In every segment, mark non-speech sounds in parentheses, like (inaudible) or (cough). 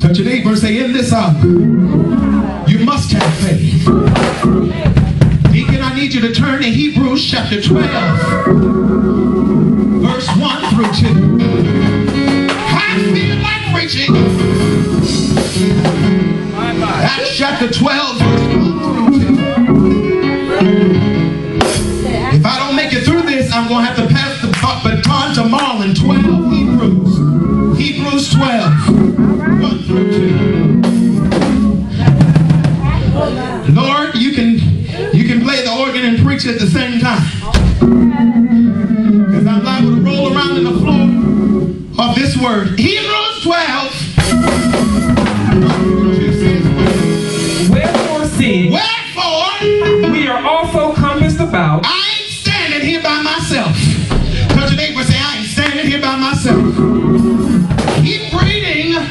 Touch your neighbor verse say, in this hour, you must have faith. Deacon, I need you to turn to Hebrews chapter 12. I'm going to have to pass the baton to Marlon. 12 Hebrews. Hebrews 12. 1 through 2. Lord, you can, you can play the organ and preach at the same time. Because I'm liable to roll around in the floor of this word. Hebrews 12. Wherefore sin. Wherefore. We are also compassed about. I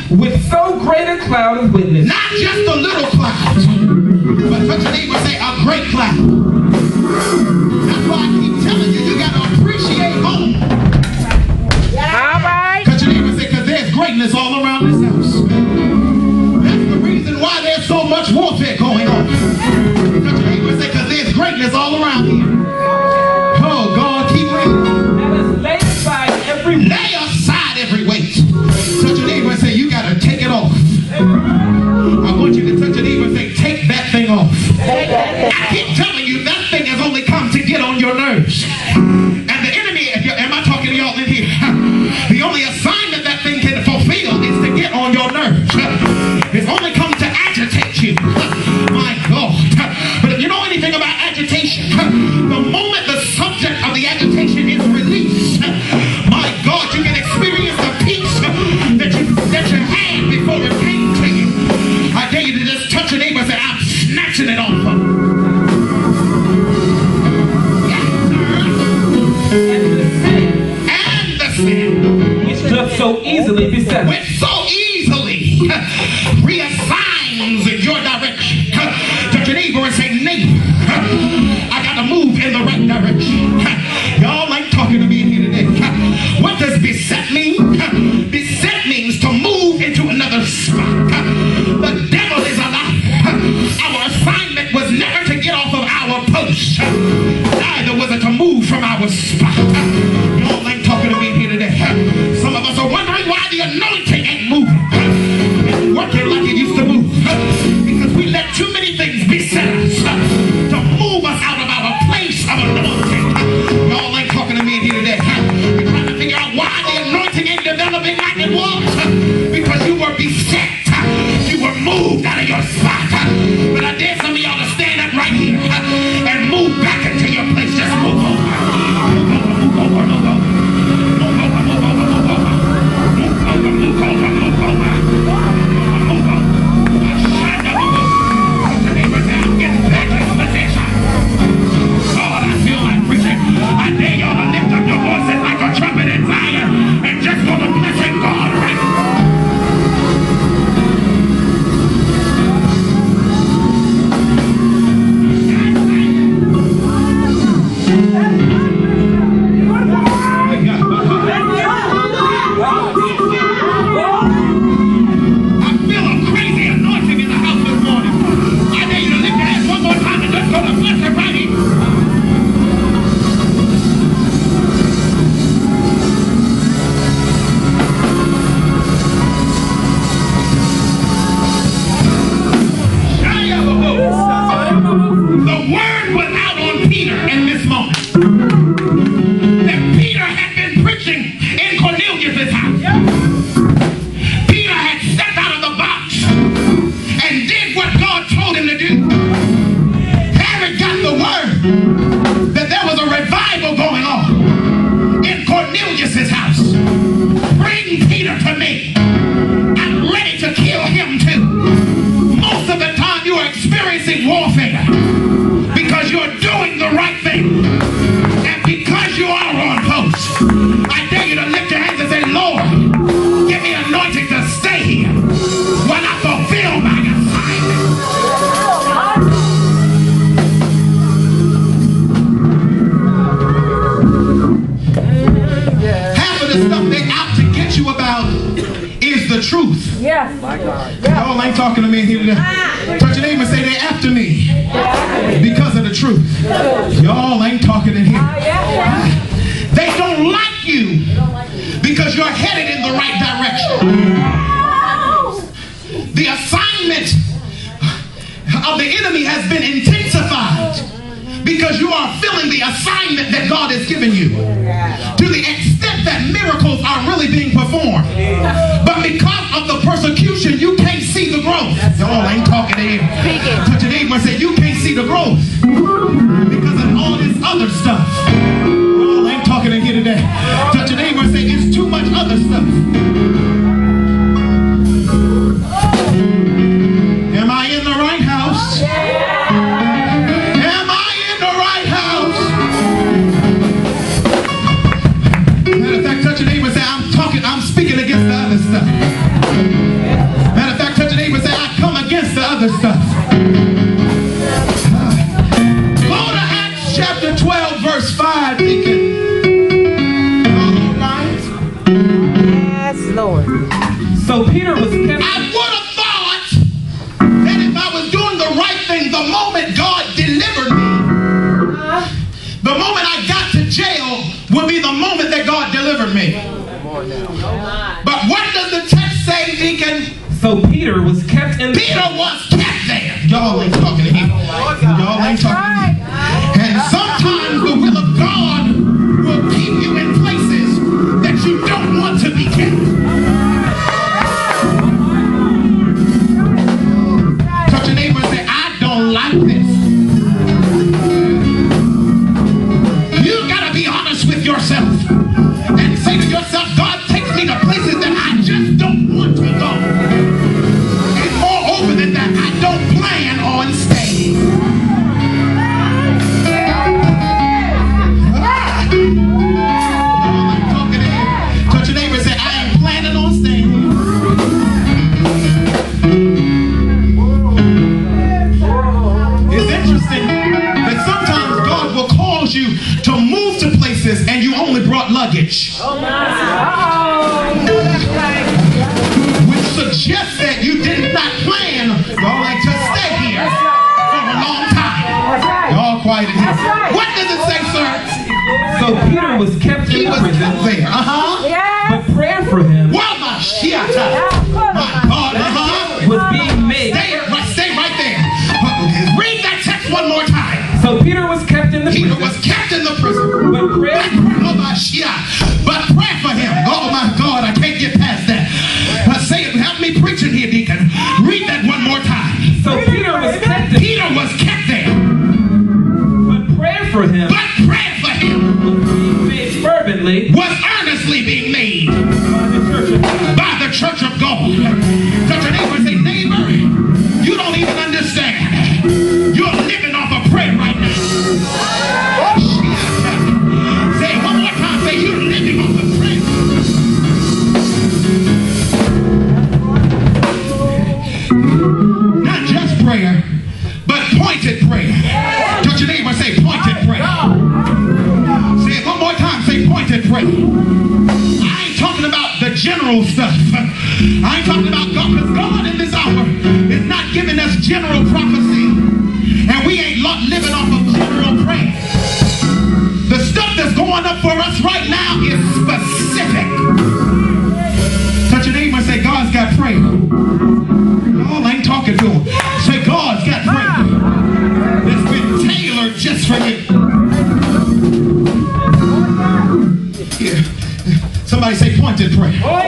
with so great a cloud of witnesses. Not just a little cloud, but what your neighbor say, a great cloud. That's why I keep telling you, you got to appreciate home. All right. Because your neighbor say, because there's greatness all around this house. That's the reason why there's so much warfare going on. He turned so easily beset. Which so easily (laughs) reassigns your direction to Geneva and say, neighbor. (laughs) warfare. Y'all ain't talking to me here today. Ah. Touch your neighbor and say they're after me because of the truth. Y'all ain't talking in here. Ah, ah. They don't like you because you're headed in the right direction. The assignment of the enemy has been intensified because you are filling the assignment that God has given you to the extent that miracles are really being performed. Moment that God delivered me. But what does the text say, Deacon? So Peter was kept in. Peter was kept there. Y'all ain't talking to him. Y'all ain't talking to him. So Peter was kept He in was prison. kept there. Uh-huh. But prayer for him Well, my shit. My God, uh-huh. was being made. Stay, right, stay right there. Read that text one more time. So Peter was kept in the Peter prison. was kept in the prison. But prayer. Oh my shit. Was earnestly being made by the church of God. Talking about God, God in this hour is not giving us general prophecy. And we ain't living off of general prayer. The stuff that's going up for us right now is specific. Touch your neighbor and say, God's got prayer. Y'all ain't talking to him. Say, God's got prayer. That's been tailored just for you. Yeah. Somebody say pointed prayer.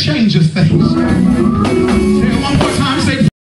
Changes things.